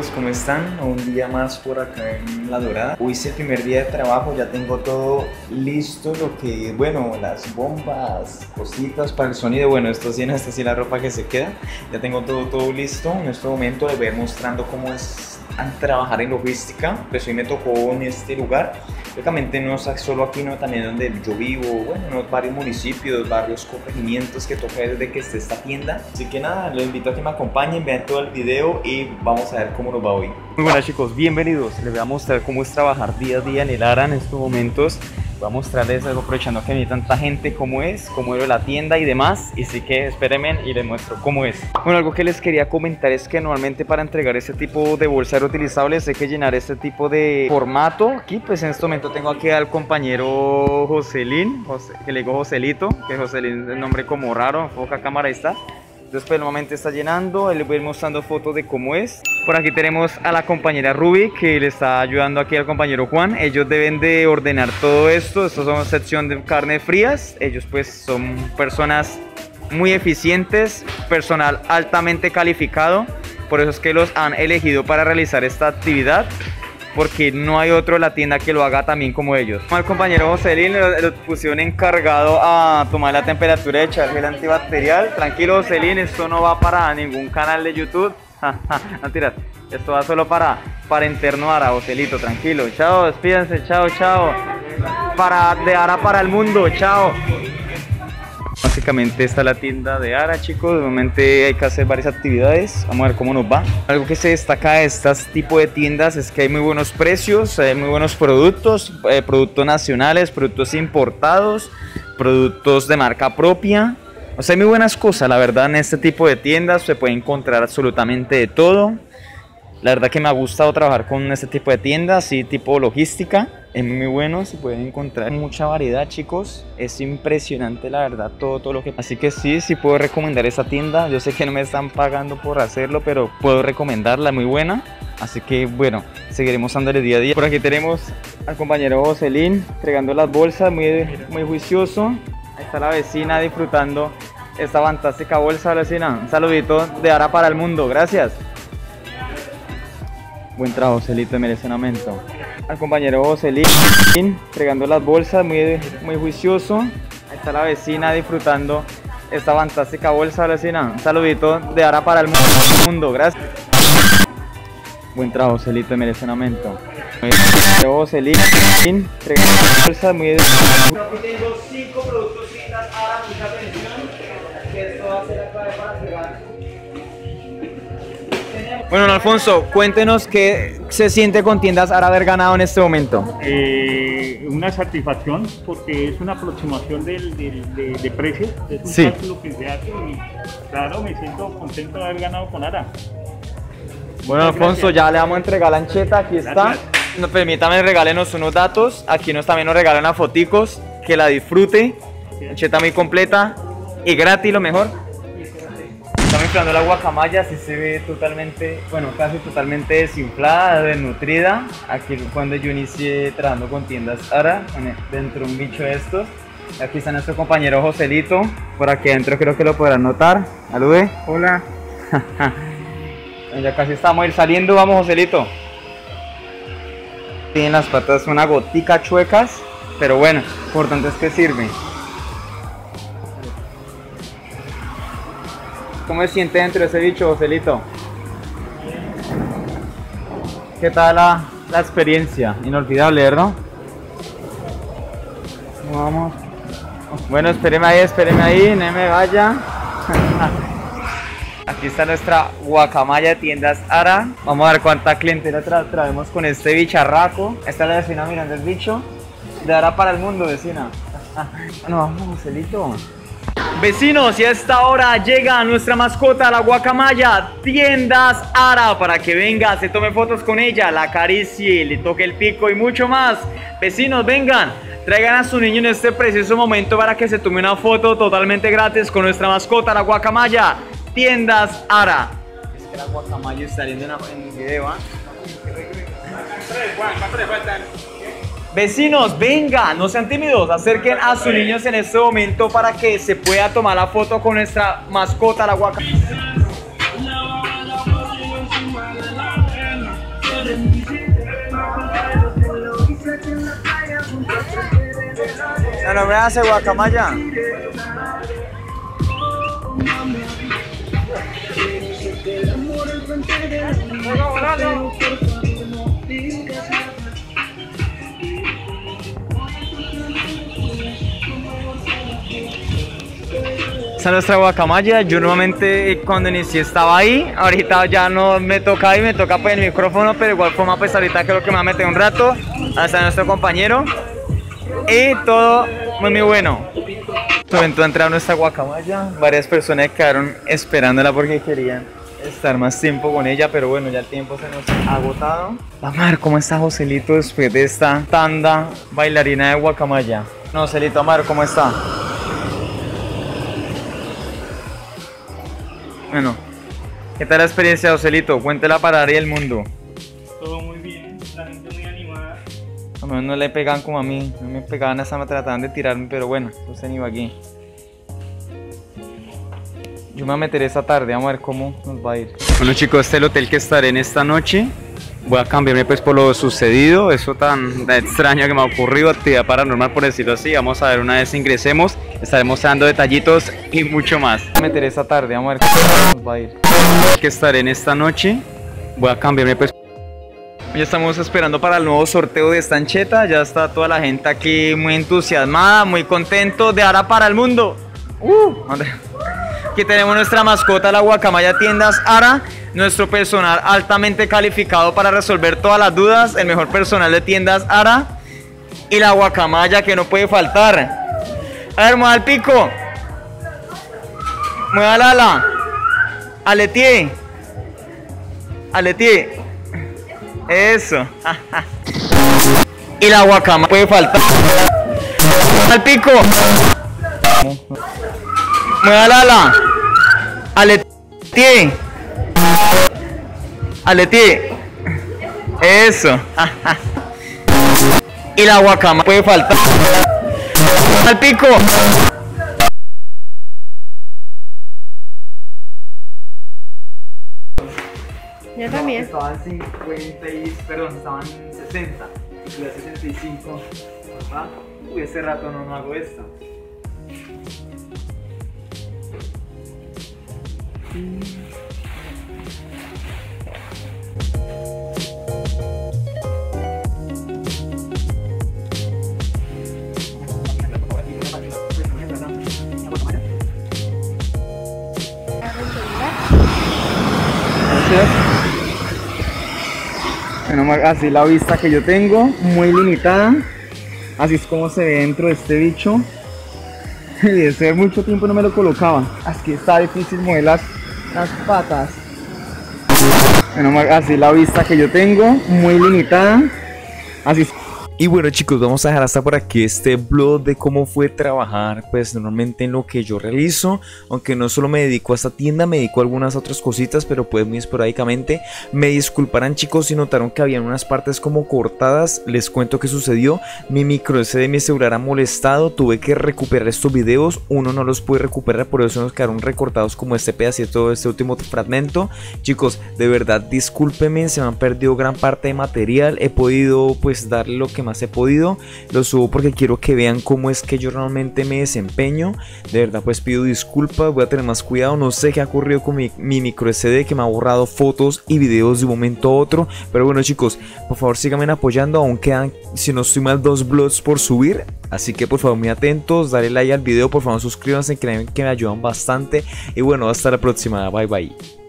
están? Un día más por acá en La Dorada. Hoy es el primer día de trabajo, ya tengo todo listo, lo que, bueno, las bombas, cositas para el sonido. Bueno, esto sí, esta sí la ropa que se queda. Ya tengo todo, todo listo. En este momento les voy mostrando cómo es trabajar en logística. Pues hoy me tocó en este lugar. Lógicamente no es solo aquí, no también donde yo vivo, bueno, en varios municipios, varios corregimientos que toca desde que esté esta tienda. Así que nada, los invito a que me acompañen, vean todo el video y vamos a ver cómo nos va hoy. Muy buenas chicos, bienvenidos. Les voy a mostrar cómo es trabajar día a día en el ARA en estos momentos. Voy a mostrarles algo aprovechando que hay tanta gente cómo es, cómo es la tienda y demás. Y sí que espérenme y les muestro cómo es. Bueno, algo que les quería comentar es que normalmente para entregar este tipo de bolsa reutilizable hay que llenar este tipo de formato. Aquí pues en este momento tengo aquí al compañero Joselín, que le digo Joselito, que Joselín es el nombre como raro, enfoca cámara, ahí está. Después nuevamente está llenando, le voy a ir mostrando fotos de cómo es. Por aquí tenemos a la compañera Ruby que le está ayudando aquí al compañero Juan. Ellos deben de ordenar todo esto. Estos son sección de carne frías. Ellos pues son personas muy eficientes, personal altamente calificado. Por eso es que los han elegido para realizar esta actividad porque no hay otro en la tienda que lo haga también como ellos. El compañero Joselín lo, pusieron encargado a tomar la temperatura de echar gel antibacterial. Tranquilo Joselín, esto no va para ningún canal de YouTube. no tiras, esto va solo para, para interno Ara, Joselito, tranquilo. Chao, despídense, chao, chao. Para, de Ara para el mundo, chao. Básicamente esta es la tienda de Ara, chicos. Normalmente hay que hacer varias actividades. Vamos a ver cómo nos va. Algo que se destaca de estas tipo de tiendas es que hay muy buenos precios, muy buenos productos, eh, productos nacionales, productos importados, productos de marca propia. O sea, hay muy buenas cosas, la verdad, en este tipo de tiendas se puede encontrar absolutamente de todo. La verdad que me ha gustado trabajar con este tipo de tiendas y tipo logística. Es muy bueno, se pueden encontrar mucha variedad, chicos. Es impresionante, la verdad, todo, todo lo que... Así que sí, sí puedo recomendar esa tienda. Yo sé que no me están pagando por hacerlo, pero puedo recomendarla, muy buena. Así que bueno, seguiremos dándole día a día. Por aquí tenemos al compañero Joselín entregando las bolsas, muy, muy juicioso. Ahí está la vecina disfrutando esta fantástica bolsa, vecina. Un saludito de ahora para el mundo, gracias. Buen trabajo, Celito, merece un aumento. Al compañero Joselín, entregando las bolsas, muy, muy juicioso. Ahí está la vecina disfrutando esta fantástica bolsa, vecina. Un saludito de ahora para el mundo, gracias. Buen trabajo, Celito, merece un aumento. Joselín, entregando las bolsas, muy... Productos mucha atención, que a bueno, Alfonso, cuéntenos qué se siente con tiendas Ara haber ganado en este momento. Eh, una satisfacción porque es una aproximación del, de, precios, es un sí. cálculo que se hace y claro, me siento contento de haber ganado con Ara. Bueno, Alfonso, ya le vamos a entregar la ancheta, aquí está. No, permítame regálenos unos datos, aquí nos también nos regalan unas foticos, que la disfrute, ancheta muy completa y gratis lo mejor. Estamos inflando la guacamaya, así se ve totalmente, bueno, casi totalmente desinflada, desnutrida. Aquí cuando yo inicié trabajando con tiendas Ara, dentro de un bicho de estos. Aquí está nuestro compañero Joselito, por aquí adentro creo que lo podrán notar. Salude. Hola. ya casi estamos a ir saliendo, vamos Joselito. Tienen las patas una gotica chuecas, pero bueno, importante es que sirve. ¿Cómo se siente dentro de ese bicho, Joselito? ¿Qué tal la, la experiencia? Inolvidable, ¿verdad? Vamos. Bueno, espéreme ahí, espéreme ahí, no me vaya. Aquí está nuestra guacamaya de tiendas Ara. Vamos a ver cuánta clientela traemos con este bicharraco. Esta es la vecina mirando el bicho. De Ara para el mundo, vecina. Bueno, vamos, Joselito. Vecinos, y a esta hora llega nuestra mascota, la guacamaya, tiendas Ara, para que venga, se tome fotos con ella, la acaricie, le toque el pico y mucho más. Vecinos, vengan, traigan a su niño en este preciso momento para que se tome una foto totalmente gratis con nuestra mascota, la guacamaya, tiendas Ara. Es que la guacamaya está saliendo en un video, ¿ah? Vecinos, venga, no sean tímidos, acerquen a sus niños en este momento para que se pueda tomar la foto con nuestra mascota, la guaca. No, no me hace guacamaya. Hola, hola. Es nuestra guacamaya. Yo normalmente eh, cuando inicié estaba ahí. Ahorita ya no me toca ahí, me toca pues el micrófono, pero igual forma pues ahorita creo que me va a meter un rato. Hasta nuestro compañero. Y todo muy muy bueno. A entrar nuestra guacamaya. Varias personas quedaron esperándola porque querían estar más tiempo con ella, pero bueno, ya el tiempo se nos ha agotado. Amar, ¿cómo está Joselito después de esta tanda bailarina de guacamaya? No, Joselito, Amar, ¿cómo está? Bueno, ¿qué tal la experiencia, Joselito? Cuéntela para Ari el mundo. Todo muy bien, la gente muy animada. A menos no le pegan como a mí, no me pegaban hasta me trataban de tirarme, pero bueno, ni va aquí. Yo me meteré esta tarde, vamos a ver cómo nos va a ir. Bueno chicos, este es el hotel que estaré en esta noche. Voy a cambiarme pues por lo sucedido, eso tan, extraño que me ha ocurrido, actividad paranormal por decirlo así. Vamos a ver una vez ingresemos, estaremos dando detallitos y mucho más. Me meteré esta tarde, vamos a ver cómo nos va a ir. Que estaré en esta noche. Voy a cambiarme pues ya estamos esperando para el nuevo sorteo de esta ancheta. Ya está toda la gente aquí muy entusiasmada, muy contento de ahora para el mundo. Uh, Aquí tenemos nuestra mascota, la guacamaya tiendas Ara, nuestro personal altamente calificado para resolver todas las dudas, el mejor personal de tiendas Ara y la guacamaya que no puede faltar. A ver, mueva el pico. Mueva la ala. Aletie. Aletie. Eso. y la guacamaya puede faltar. Al pico. Mueva la ala. Aletie. Aletie. Eso. y la guacamaya puede faltar. Al pico. Yo también. Estaban 50 y, perdón, estaban 60. Y la 65. Ajá. Uy, hace rato no, no hago esto. Así la vista que yo tengo, muy limitada. Así es como se ve dentro de este bicho. Y hace mucho tiempo no me lo colocaba. Así está difícil mover las, patas. Así la vista que yo tengo, muy limitada. Así es Y bueno chicos, vamos a dejar hasta por aquí este blog de cómo fue trabajar pues normalmente en lo que yo realizo, aunque no solo me dedico a esta tienda, me dedico a algunas otras cositas, pero pues muy esporádicamente. Me disculparán chicos si notaron que habían unas partes como cortadas, les cuento qué sucedió, mi micro SD mi celular ha molestado, tuve que recuperar estos videos, uno no los pude recuperar, por eso nos quedaron recortados como este pedacito, este último fragmento. Chicos, de verdad discúlpenme, se me han perdido gran parte de material, he podido pues darle lo que más he podido, lo subo porque quiero que vean cómo es que yo realmente me desempeño, de verdad pues pido disculpas, voy a tener más cuidado, no sé qué ha ocurrido con mi, mi micro SD que me ha borrado fotos y videos de un momento a otro, pero bueno chicos, por favor síganme apoyando, aún quedan, si no estoy mal, dos vlogs por subir, así que por favor muy atentos, dale like al video, por favor suscríbanse, que me ayudan bastante, y bueno, hasta la próxima, bye bye.